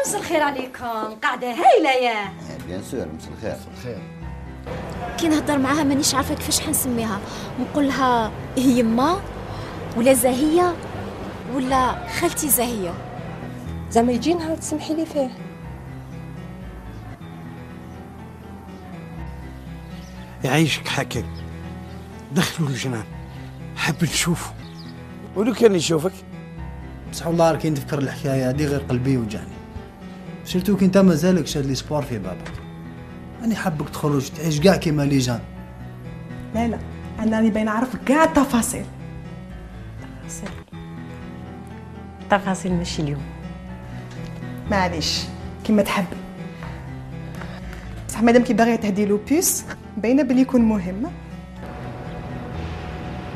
مساء الخير عليكم. قاعدة هايلة. يا bien sûr مساء الخير. خير كي نهضر معاها مانيش عارفة كيفاش حنسميها. نقول لها يما ولا زاهية ولا خالتي زاهية. زعما يجي نهار تسمحي لي فيه. يعيشك حكي. دخلوا الجنان. حب نشوفه ولو كان يشوفك. بصح والله راكي نتفكر الحكاية هذه غير قلبي يوجعني surtout كي انت مازالك شاد l'espoir في بابك. راني حابك تخرج تعيش كاع كيما les jeunes. لا لا أنا راني باين نعرف كاع التفاصيل. تفاصيل ماشي اليوم. معليش كيما تحبي بصح مادام كي باغي تهدي لو بيس باينه بلي يكون مهم.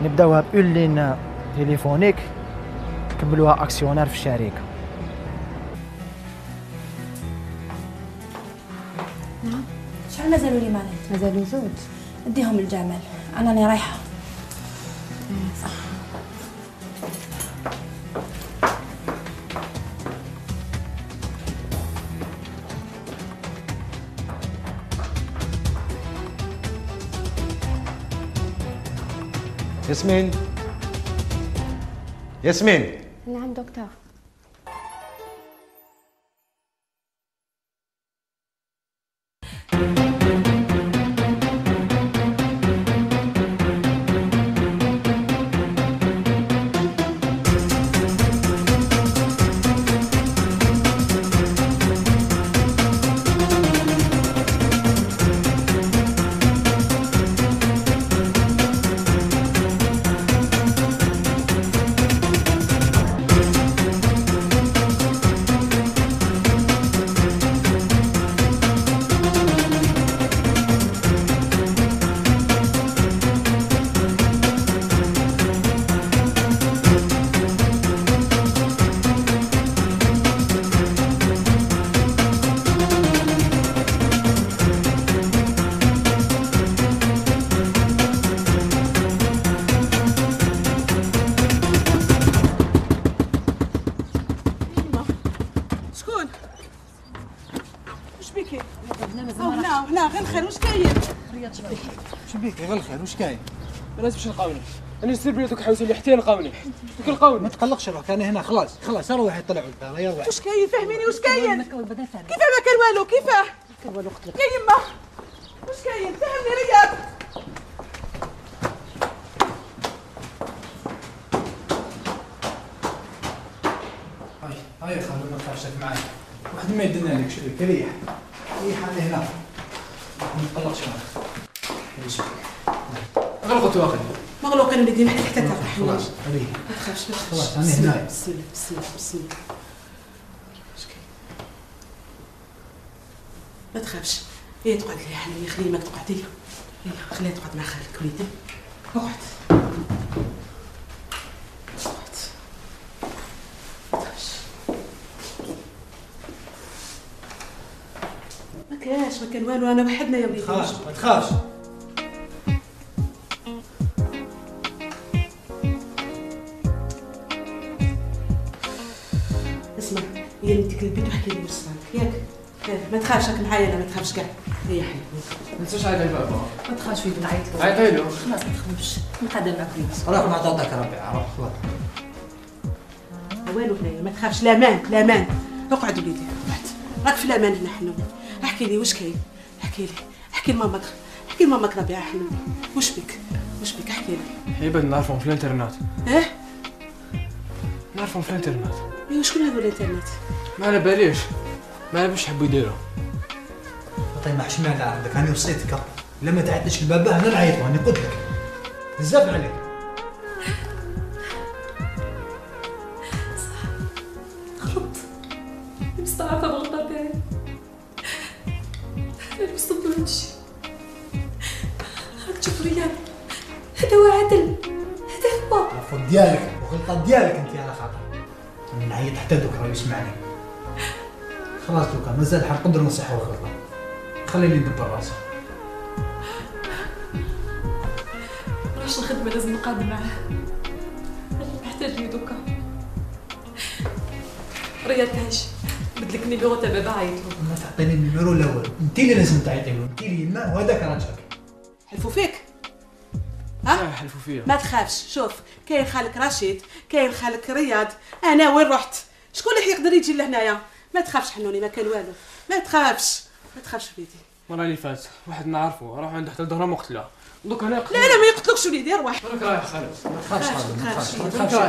نبداوها بأون لين تليفونيك كملوها أكسيونير في الشركة شحال مازالوا لي معايا مازالوا زوج اديهم الجمل. أنا راني رايحة. ياسمين. ياسمين. غير الخير واش كاين؟ الناس باش نلقاوني. أنا سير بيدك حوسي لي حتى نلقاوني دوك نلقاوني ما تقلقش روحك أنا هنا. خلاص خلاص روح يطلعوا الدار يا روح واش كاين؟ فهميني واش كاين؟ كيفاه ما كان والو كيفاه كان والو قتلك. يا يما. واش كاين؟ فهمني رياض هاي هاي خالد ما تخافش معايا. واحد ما يدنا لك شوي ريح ريح أنا هنا. ما تقلقش معاك غلقت واخد مغلوق أنا بدي نحل حتى تريح خلاص ريح ما تخافش ما تخافش. خلاص، الله، هنايا. بسم الله بسم الله بسم؟ ما تخافش. هي تقعد لي حنان خلي ما تقعدي هي خليها تقعد مع خالك وليدي اقعد. ما ما كاش ما كان والو انا وحدنا يا وليدي تخافش ما تخافش. وحكي لي صارك ياك ما تخافش راك معايا أنا ما تخافش كاع هي حي ما تنساش على الباب ما تخافش وليدي نعيط له عيطي له خلاص ما تخافش نقعد معاك وليدي روح ما تعطيك ربي عرف خلاص والو هنايا ما تخافش الامان الامان اقعد وليدي اقعد راك في الامان هنا حنون احكي لي واش كاين احكي لي احكي لمامك احكي لمامك ربيعه حنون واش بك واش بك احكي لي حبيبه نعرفهم في الانترنت آه نعرفهم في الانترنت ايوا شكون هذو الانترنت ما على باليش. ما باش حبوا يديروا. طيب ما حشمال عندك. أنا وصيتك. الا ما تعدش الباب أنا نعيط أنا قلت لك. بزاف عليك. غلط مستعرفة بالغلطة تاعي. أنا وصلت له هادشي راك تشوف رياض هذا هو عدل هذا هو. العفو ديالك وغلطة ديالك انت على خاطر. أنا نعيط حتى دوك راه يسمعني. خلاص دوكا مازال حنقدر نصيحة وغلطه خليني ندبر راسي. راش الخدمة لازم نقعد معاه؟ محتاج لي دوكا. رياض تعيش. بدلك ال numéro تاع بابا عيط ما تعطيني ال numéro الأول أنت اللي لازم تعيطي له. أنت اللي يما وهذاك راجعك حلفوا فيك؟ ها؟ حلفوا فيا. ما تخافش. شوف كاين خالك رشيد كاين خالك رياض. أنا وين رحت؟ شكون اللي يقدر يجي لهنايا؟ ما تخافش حنوني ما كان والو. ما تخافش ما تخافش وليدي. المره اللي فات واحد نعرفو راح عند حتى الظهر مقتلة. دوك أنا لا لا ما يقتلكش وليدي روح راك رايح خالد ما تخافش ما تخافش. ما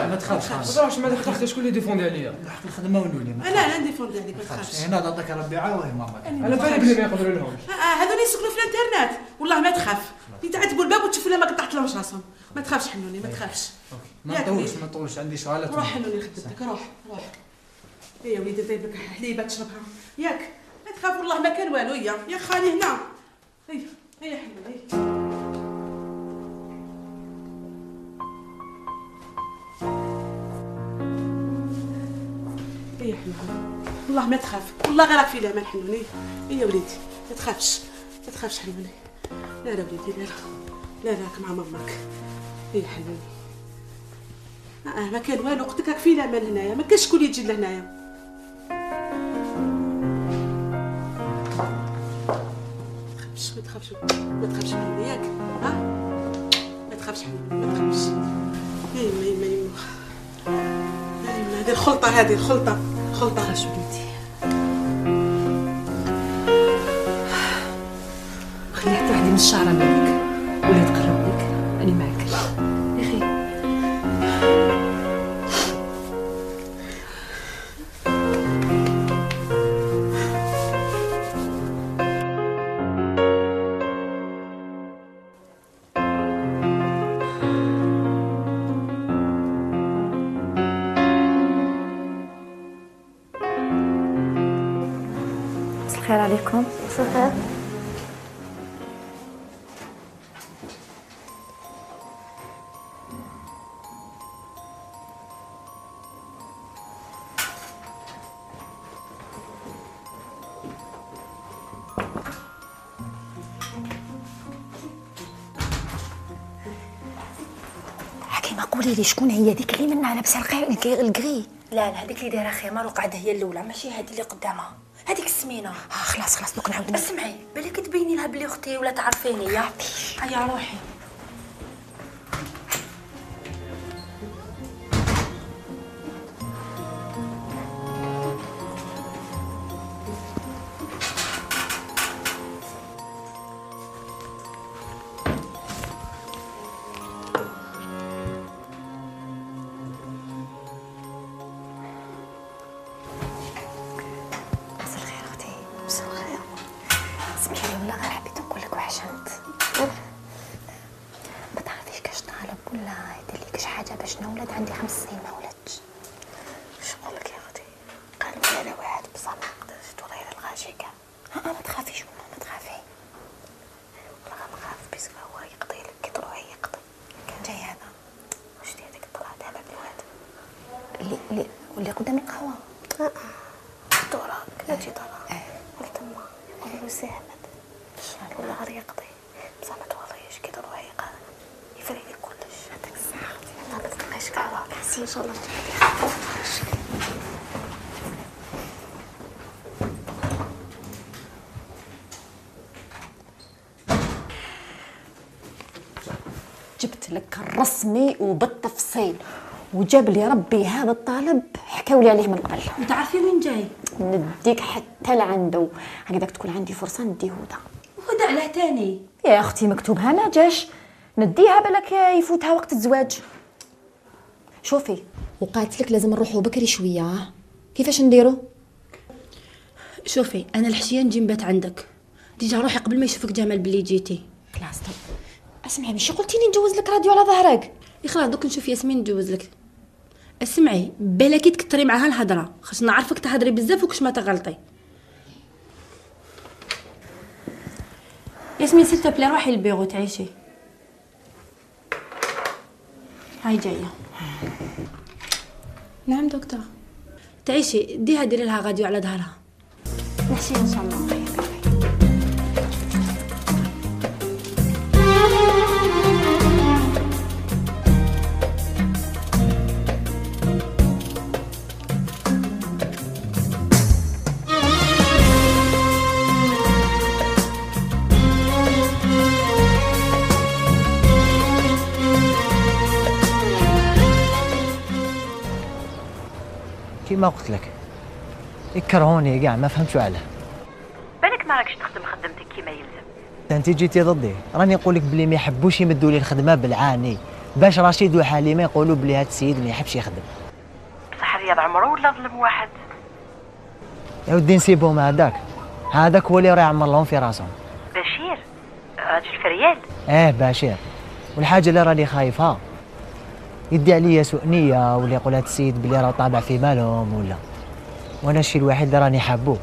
ما تخافش تخافش. ما تخافش. ما أختي شكون اللي ديفوندي عليا؟ الحق الخدمة ونولي ما أنا أنا عندي فوند عليك ما تخافش. تخافش هنا عطاك ربي عاوه ماما أنا بالي بلي ما يقدروا لهم آه، آه، هذول يسكنوا في الانترنت. والله ما تخاف. يتعتبوا الباب وتشوف لا ما قطعت لهمش راسهم. ما تخافش حنوني ما تخافش. ما نطولش. ما نطولش عندي سؤالات روح حنوني خدمتك روح روح. هي وليدي طيب لك حليبة تشربها. ياك ما تخاف والله ما كان والو هي يا خالي هنا. هي هي حنوني هي حنوني والله ما تخاف. والله غير راك في الامان حنوني هي وليدي ما تخافش ما تخافش حنوني لا لا وليدي لا لا. لا راك مع ماماك هي حنوني آه ما كان والو قلت لك راك في الامان هنايا ما كاينش شكون يجي لهنايا. تخافش ما تخافش ما تخافش مني ياك ها؟ ما تخافش مني ما تخافش. يا يما يما يما يا هذه الخلطة هذه الخلطة خلطة خاش وليدي خلي حتى من الشعر الخير حكيمة قولي لي شكون هي ديك اللي منها لابسة القي- الكغي لا لا هذيك اللي دايرة خمار وقاعده هي الأولى ماشي هذه اللي قدامها. هذيك السمينة. آه خلاص خلاص دوك نعاود نعاود. اسمعي بالك تبيني لها بلي أختي ولا تعرفيني يا. هيا روحي. ما تعرفيش كاش طالب ولا يدير كاش حاجة باش نولد عندي خمس سنين ما ولدتش واش نقول لك يا أختي قال لي أنا واحد بصمت توري الغاشي كاع ها ما تخافيش والله ما تخافي والله غير نخاف بيسك هو يقضي لك كي تروحي يقضي كان جاي هذا واش دي هذيك الطلعه تاع باب الواد اللي اللي واللي قدام القهوه دورك أجي دورك قلت ما قول له سي احمد والله غير يقضي بصح ما توريش كي تروحي يقضي يفرق لي كلش هذاك الساعة ما تلقاش جبت لك الرسمي وبالتفصيل. وجاب لي ربي هذا الطالب حكاولي عليه من قبل. وتعرفي وين جاي؟ نديك حتى لعنده. هكذاك تكون عندي فرصة نديه هدى. وهذا على تاني. يا أختي مكتوبها ما جاش نديها بالك يفوتها وقت الزواج. شوفي وقالت لك لازم نروحوا بكري شوية؟ كيفاش نديروا شوفي أنا الحشيه نجي نبات عندك. déjà روحي قبل ما يشوفك جمال بلي جيتي. خلاص طب. أسمعي ماشي قلتي لي نجوز لك راديو على ظهرك. خلاص دوك نشوف ياسمين نجوز لك. أسمعي بالك تكثري معاها الهضرة. خاص نعرفك تهضري بزاف وكش ما تغلطي. ياسمين سيل بلي روحي للبيرو تعيشي هاي جاية. نعم دكتور تعيشي ديها ديري لها غاديو على ظهرها. نحشي إن شاء الله. كما قلت لك. يكرهوني كاع ما فهمت علاه بالك ما راكش تخدم خدمتك كيما يلزم. أنت جيتي ضدي. راني نقول لك بلي ما يحبوش يمدوا لي الخدمة بالعاني. باش رشيد وحليمه يقولوا بلي هذا السيد ما يحبش يخدم. بصح رياض عمره ولا ظلم واحد؟ يا ودي نسيبهم هذاك هذاك هو اللي راه يعمر لهم في راسهم. بشير. راجل فريال آه بشير. والحاجة اللي راني خايفها يدي عليا سوء نية ولا يقول هذا السيد بلي راه طابع في مالهم ولا. وأنا الشيء الوحيد اللي راني حابه.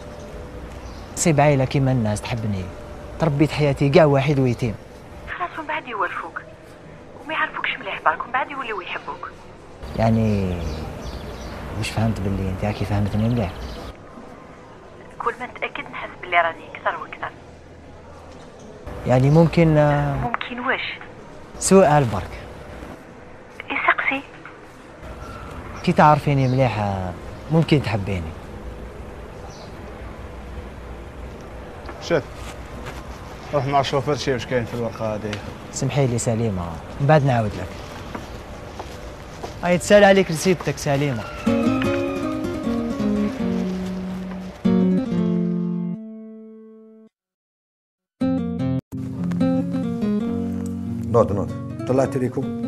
نصيب عائله كيما الناس تحبني. تربيت حياتي كاع واحد ويتيم. خلاص ومن بعد يولفوك وما يعرفوكش مليح برك ومن بعد يوليو يحبوك. يعني واش فهمت باللي أنت؟ هاكي فهمتني مليح. كل ما نتأكد نحس بلي راني أكثر وأكثر. يعني ممكن آه، ممكن واش؟ سؤال برك كي تعرفيني مليح آه، ممكن تحبيني. شد روح مع الشوفير شي واش كاين في الورقة هذه سمحي لي سليمة من بعد نعاود لك. هاي تسال عليك رسيبتك سليمة. نوض نوض طلعت ليكم؟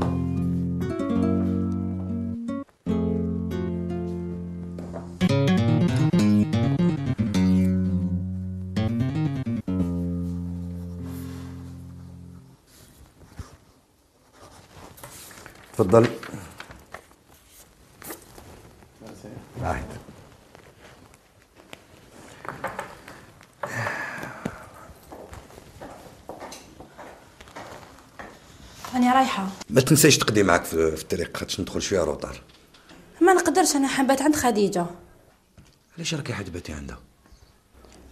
تفضل واحد. راني رايحة. ما تنساش تقضي معك في, في الطريق خاطش ندخل شوية روطار. ما نقدرش أنا حبات عند خديجة. علاش راكي حد باتي عندها؟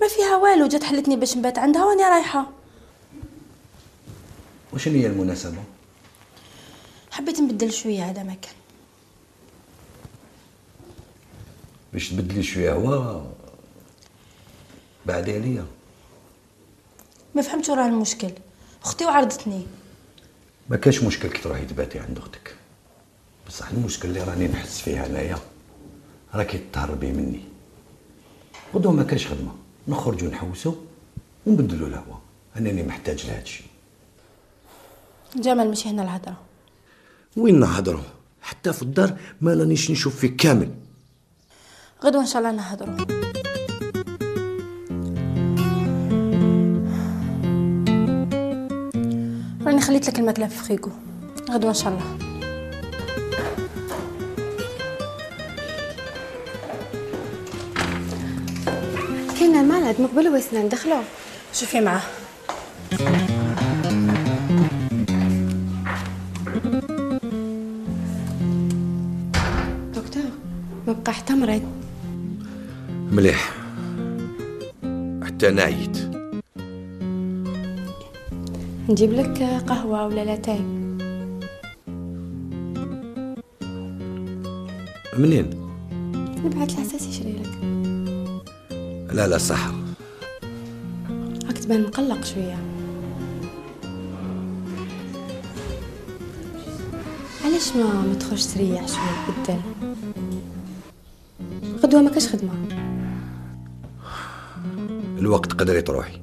ما فيها والو جات حلتني باش نبات عندها واني رايحة. وشنو هي المناسبة؟ نبدل شوية هذا مكان. باش تبدلي شوية هوا بعد عليا. ما فهمتش راه المشكل. أختي وعرضتني. ما كاش مشكل كي تروحي تباتي عند أختك. بصح المشكل اللي راني نحس فيه أنايا راكي تهربي مني. غدوه ما كاش خدمة. نخرجوا نحوسوا ونبدلوا الهوا. أنني محتاج لهذا الشيء جمال ماشي هنا الهضرة. وين نهضروا حتى في الدار ما رانيش نشوف فيك كامل. غدوه إن شاء الله نهضروا راني خليت لك الماكلة في فريكو. غدوه إن شاء الله. كنا المرض مقبل وسنا ندخلو. شوفي معاه. مريض مليح. حتى أنا عييت. نجيب لك قهوة ولا لاتاي منين؟ نبعث العساس يشري لك. لا لا صح. راك تبان مقلق شوية. علاش ما ما تخرج تريح شوية قدام غدوه ما كاش خدمة. الوقت قدري تروحي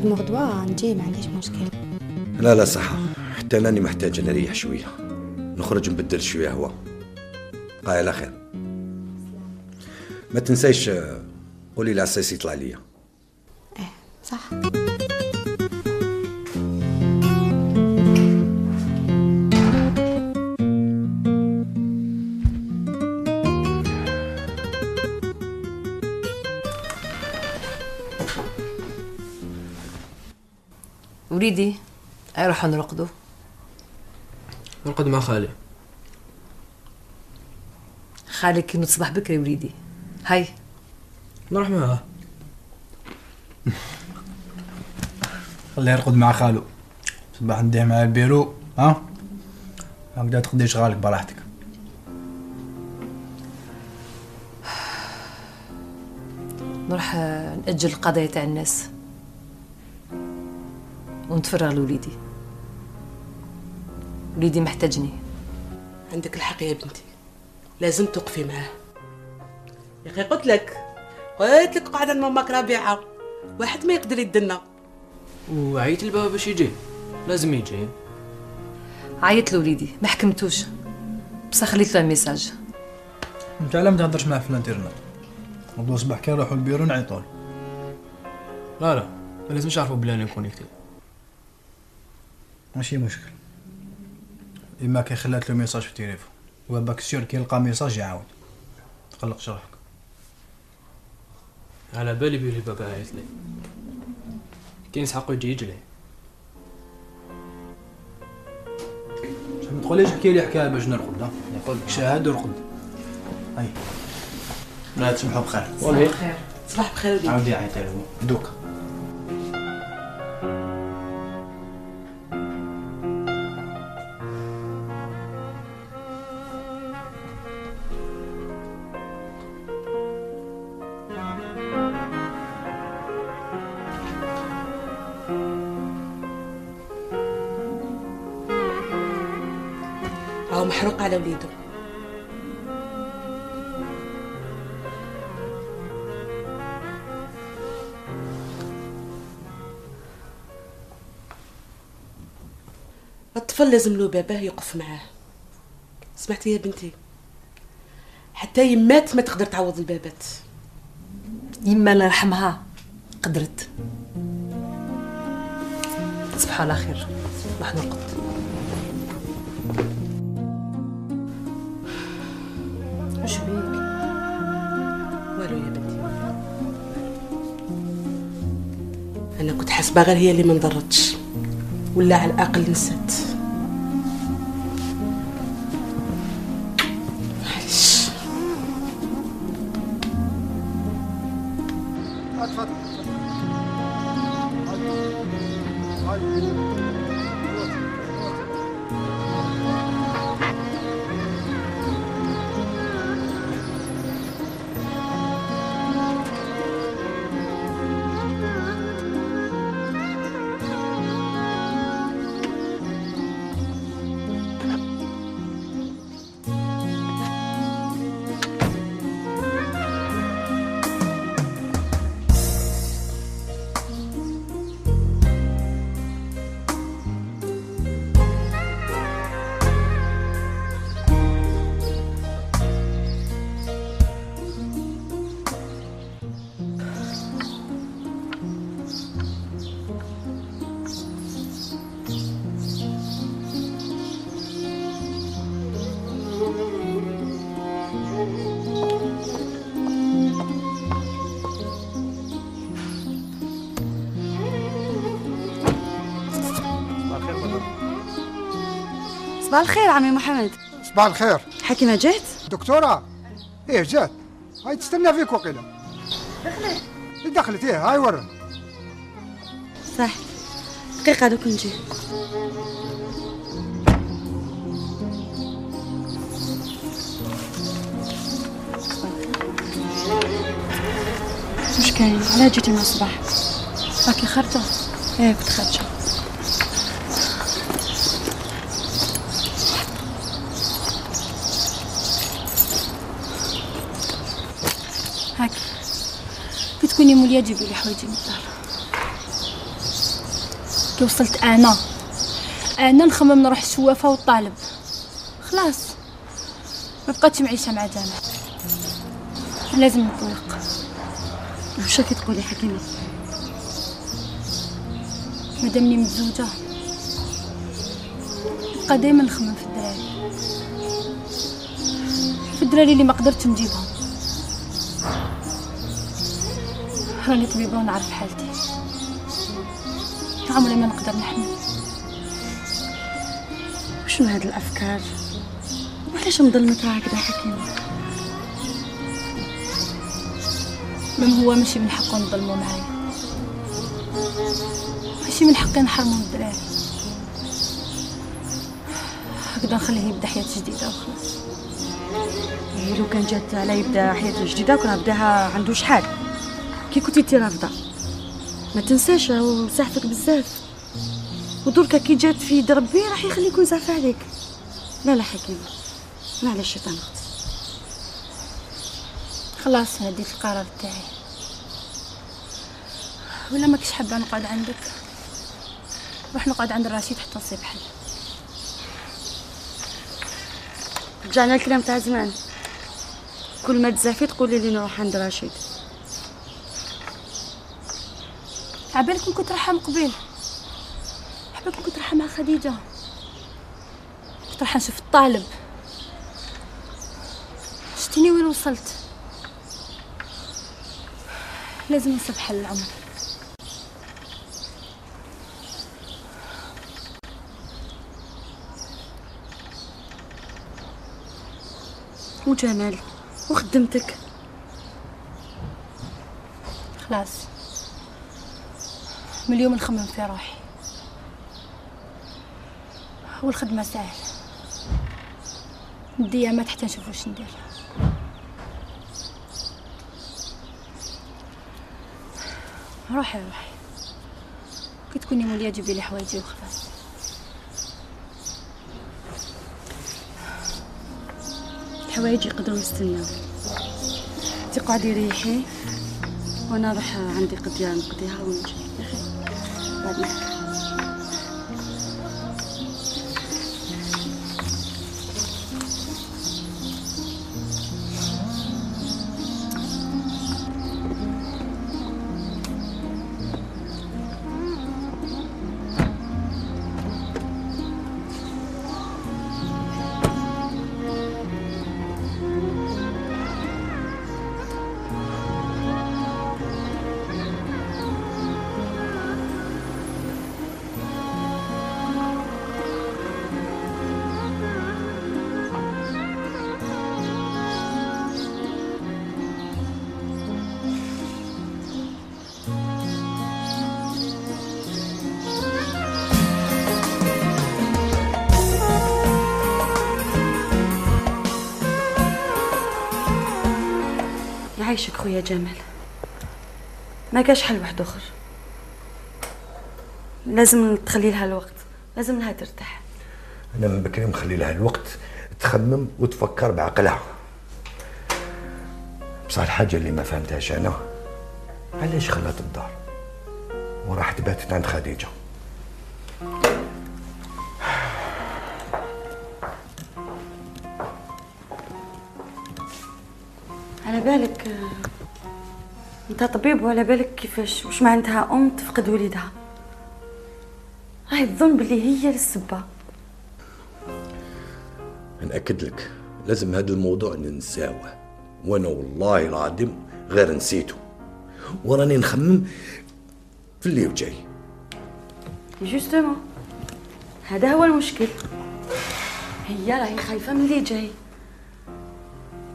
الا حبيت نخدم غدوه نجي ما عنديش مشكل. لا لا صح حتى انني محتاج نريح شوية. نخرج نبدل شوية هوا. قايل على خير. ما تنسيش آه، قولي العساس يطلع ليا صح. وليدي أروح نرقدوا نرقد مع خالي. خالك كي تصبح بكري وليدي هاي. نروح معاه خليه يرقد مع خالو. صباح نديه مع البيرو. ها؟ هكذا تقضي شغالك براحتك. نروح نأجل القضايا تاع الناس. ونتفرغ لوليدي وليدي. محتاجني. عندك الحق يا بنتي. لازم توقفي معاه. يا أخي قلت لك قلت لك قاعدة ماماك ربيعه واحد ما يقدر يدنا وعيت البابا باش يجي. لازم يجي. عيطت لوليدي ما حكمتوش. بصح خليت له ميساج. أنت على ما تهضرش معاه في الإنترنت. موضوع صباح كي نروحوا البيرو نعيطوا لا لا. ما لازمش يعرفوا بلي أنا connectée ماشي مشكل. إما كي خلات له message في التليفون وباك sûr كي يلقى message يعاود. تقلقش روحك على بالي بلي بابا عيط لي. كاين حقه يجي يجري ما تقوليش احكي لي حكايه باش نرقد ها؟ نقول. لك شاهد ورقد. هاي لا تسمحوا بخير. صباح بخير وليدي عاودي عيط له. محروق على وليده. الطفل لازم له باباه يقف معاه. سمعتي يا بنتي؟ حتى يمات ما تقدر تعوض البابات. يما الله يرحمها. قدرت. تصبحوا على خير. راح نرقد حاسبه غير هي اللي ما انضرتش. ولا على الأقل نسات معليش. صباح الخير عمي محمد. صباح الخير. حكيمة جات دكتورة؟ إيه جات. هاي تستنى فيك وقيلة. دخلت. دخلت. إيه هاي ورا. صح. دقيقة دوك نجي. مش كاين. علاه جيتي من الصباح. راكي خارجة إيه كنت خارجة كي تكوني مولية جيبي لي حوايجي من الدار كي وصلت أنا. أنا نخمم نروح الشوافه والطالب. خلاص. ما بقاتش معيشة مع جامع. لازم نطلق. واش تقولي حكيمة؟ مادامني متزوجة. نبقى دايما نخمم في الدراري. في الدراري اللي ما قدرتش نجيبهم. راني طبيبه ونعرف حالتي. عمري ما نقدر نحمل وشنو هاد الأفكار؟ وعلاش مظلمك هكذا حكيم مام هو؟ ماشي من حقه نظلمو معايا. ماشي من حقي نحرمو من الدراري. هكذا نخليه يبدا حياة جديدة وخلاص. إيه لو كان جات على يبدا حياته جديدة كون بداها عنده شحال؟ كي كنتي انت رافضة. ما تنساش راهو ساحفك بزاف. ودركا كي جات في يد ربي راح يخلي يكون زعف عليك. لا لا حكيم. لا على الشيطان أختي خلاص أنا ديت القرار تاعي. ولا ماكش حابة نقعد عندك؟ روح نقعد عند رشيد حتى نصيب حل. رجعنا الكلام تاع زمان. كل ما تزعفي تقولي لي نروح عند رشيد. عبالكم كنت رايحة من قبيل. عبالكم كنت رايحة مع خديجة. كنت رايحة نشوف الطالب. شتيني وين وصلت؟ لازم نصيب حل العمر. وجمال وخدمتك. خلاص. من اليوم نخمم في روحي والخدمة سهل ندي ايامات حتى نشوف واش ندير روحي روحي. كي تكوني مولية جيبي لي حوايجي وخلاص. الحوايج يقدروا يستناو. تقعدي ريحي وأنا نروح عندي قضية نقضيها ونجي. Gak. يعيشك خويا جمال. ما كاش حل واحد آخر. لازم تخلي لها الوقت لازم لها ترتاح. أنا من بكري مخلي لها الوقت تخمم وتفكر بعقلها. بصح الحاجة اللي ما فهمتهاش أنا علاش خلات الدار وراحت باتت عند خديجة. على بالك انت طبيب وعلى بالك كيفاش؟ واش معناتها أم تفقد وليدها راهي تظن بلي هي السبه نأكد لك لازم هذا الموضوع ننساوه. وأنا والله العظيم غير نسيته. وراني نخمم في اللي جاي. جوستومون هذا هو المشكل. هي راهي خايفة من اللي جاي.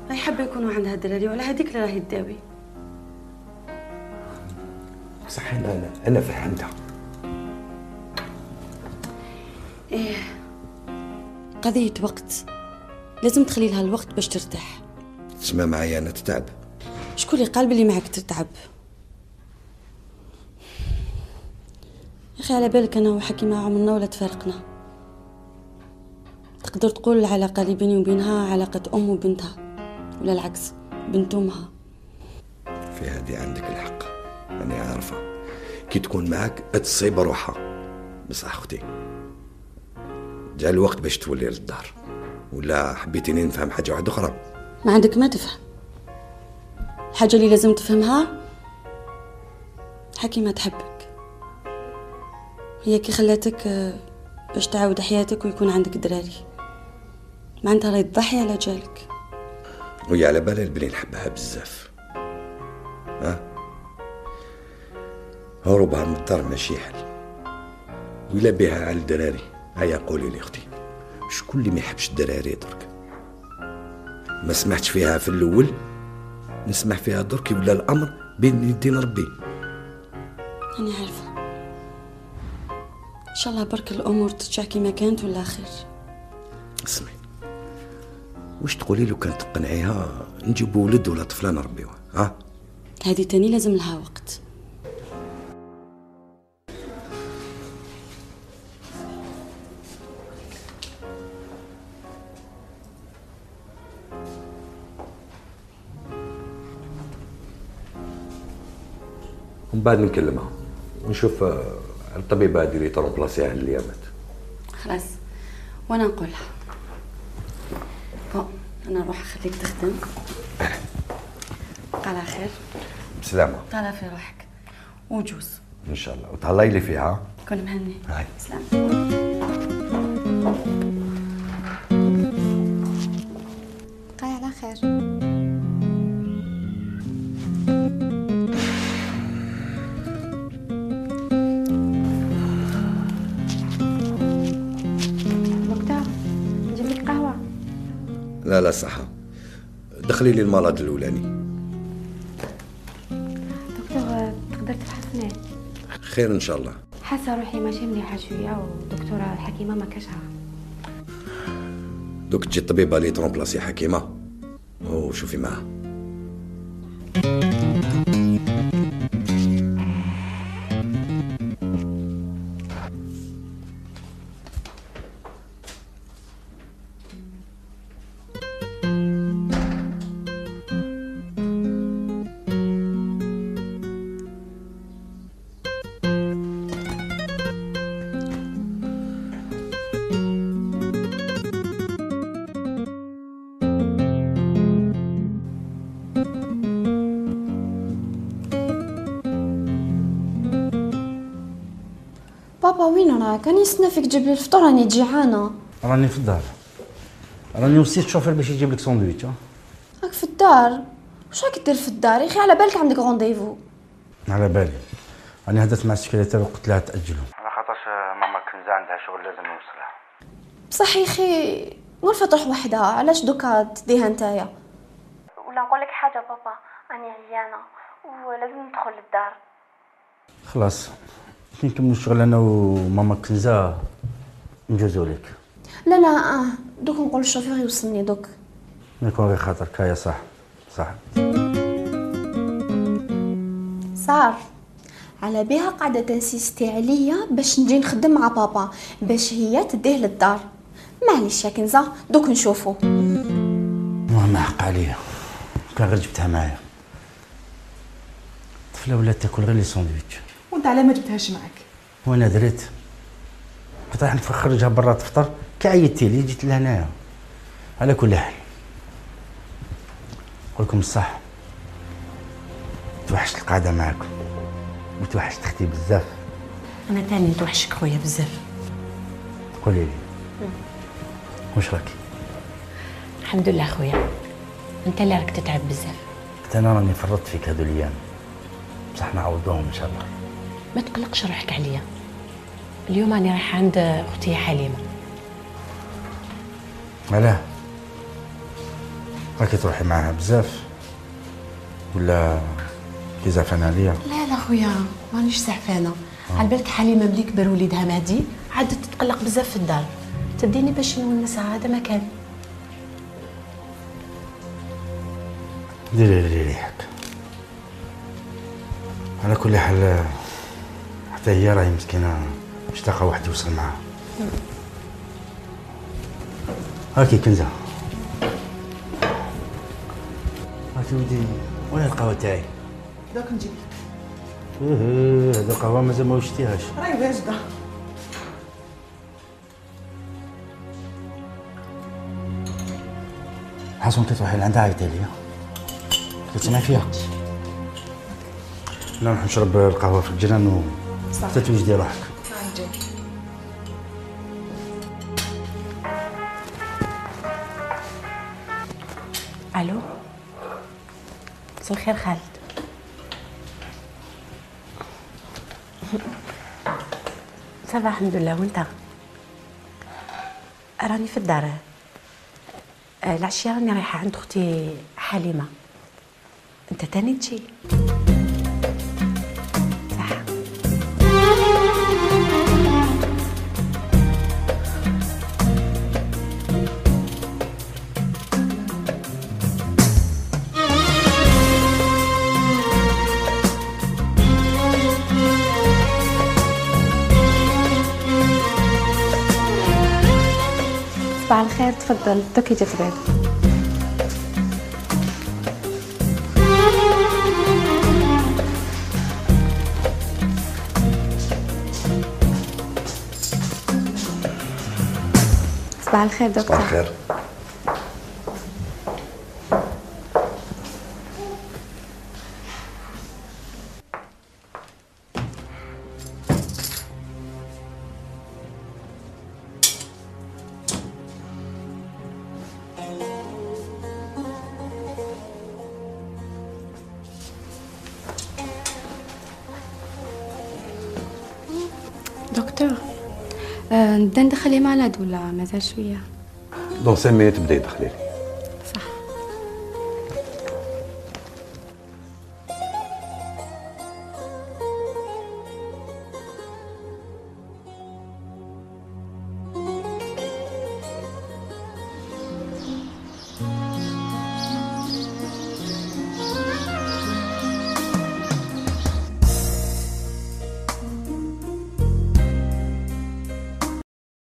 راهي حابة يكونوا عندها الدراري وعلى هذيك اللي راهي تداوي صح أنا أنا, أنا فهمتها. إيه. قضية وقت. لازم تخلي لها الوقت باش ترتاح. تسمع معايا أنا تتعب. شكون اللي قال بلي معك تتعب؟ يا أخي على بالك أنا وحكيمه عمرنا ولا تفارقنا؟ تقدر تقول العلاقة اللي بيني وبينها علاقة أم وبنتها. ولا العكس بنت امها في هذه عندك الحق. أنا عارفة كي تكون معك تصيب روحها بصح أختي جاء الوقت باش تولي للدار. ولا حبيتيني نفهم حاجة واحدة أخرى؟ ما عندك ما تفهم. الحاجة اللي لازم تفهمها؟ حكيمه تحبك. هي كي خلاتك آه، باش تعاود حياتك ويكون عندك دراري. معناتها راهي تضحي على جالك. وهي على بالها بلي نحبها بزاف. ها؟ هروبها من الدار ماشي حل. ولا بها على الدراري. هيا قولي لي أختي شكون اللي ما يحبش الدراري درك ما سمعتش فيها في الأول؟ نسمع فيها درك ولا الأمر بين يدين ربي؟ أنا عارفة. إن شاء الله برك الأمور ترجع كما كانت ولا خير اسمعي. واش تقولي لو كان تقنعيها نجيبوا ولد ولا طفلة نربيوها ها؟ هذه تاني لازم لها وقت. ومن بعد نكلمها ونشوف آه، الطبيبه هذه اللي تروبلاسيها الايامات خلاص. وأنا نقولها. أنا نروح أخليك تخدم على خير. بسلامة. طالع في روحك وجوز. إن شاء الله. وتهلاي لي فيها. كن مهني. هاي. سلام. لا لا صحة. دخلي لي المرض الأولاني. دكتور تقدر تفحصني خير إن شاء الله. حاسة روحي ماشي مليحة شوية ودكتورة الحكيمة ما كاشها دوك تجي الطبيبه اللي ترومبلاسي حكيمة. وشوفي معها بابا وين راك راني نستنى فيك تجيب لي الفطور راني جيعانة. راني في الدار. راني وصيت الشوفير باش يجيب لك ساندويتش راك في الدار؟ واش راك دير في الدار؟ يا أخي على بالك عندك rendez-vous على بالي. راني هدرت مع السكرتير وقلت لها تأجلهم. على خاطرش ماما كنزة عندها شغل لازم نوصلها. بصح يا أخي تعرف تروح وحدها علاش دوكا تديها نتايا؟ ولا نقول لك حاجة بابا أنا عيانة ولازم ندخل للدار. خلاص. كي نكملوا الشغل أنا وماما كنزة نجوزو لك. لا لا آه. دوك نقول للشوفير يوصلني دوك. يكون غير خاطرك هيا صح صح صار على بها قاعدة تنسيستي عليا باش نجي نخدم مع بابا باش هي تديه للدار. معليش يا كنزة دوك نشوفو. المهم حق عليا. كان غير جبتها معايا. الطفله ولات تاكل غير les sandwichs. وانت علاه ما جبتهاش معاك. وأنا دريت. كنت راح نخرجها برا تفطر كي عيطتي لي جيت لهنايا. على كل حال. نقول لكم الصح. توحشت القعدة معاكم. وتوحشت أختي بزاف. أنا تاني نتوحشك خويا بزاف. قولي لي. واش راكي الحمد لله خويا. أنت اللي راك تتعب بزاف. حتى أنا راني فرطت فيك هذو الأيام. بصح نعوضوهم إن شاء الله. ما تقلقش روحك عليا. اليوم راني رايحة عند أختي حليمة. علاه راكي تروحي معاها بزاف. ولا كي زعفانة عليا؟ لا لا خويا مانيش زعفانة. على بالك حليمة ملي كبر وليدها مهدي عادت تتقلق بزاف في الدار. تديني باش نونسها هذا مكان. ديري ريحك على كل حال حتى هي راهي مسكينة مشتاقه واحد يوصل معاها. هاكي كنزة. هاكي ودي وين القهوة تاعي؟ دوك نجيب إيه هذا القهوة مازال ما وشتيهاش. راهي واجدة. حسن كتروحي لعندها عيطي لي كتسمع فيها. لا نروح نشرب القهوة في الجيران و صح. حتى توجدي روحك. ألو؟ مساء الخير خالد. صافا الحمد لله. وانت؟ راني في الدار. آه، العشية راني رايحة عند أختي حليمة. أنت تاني تجي؟ تفضل دوكي جات بعد صباح الخير دكتور. صباح الخير. نبدا ندخل مالاد ولا مازال شوية؟ دون 5 مينوت بدا لي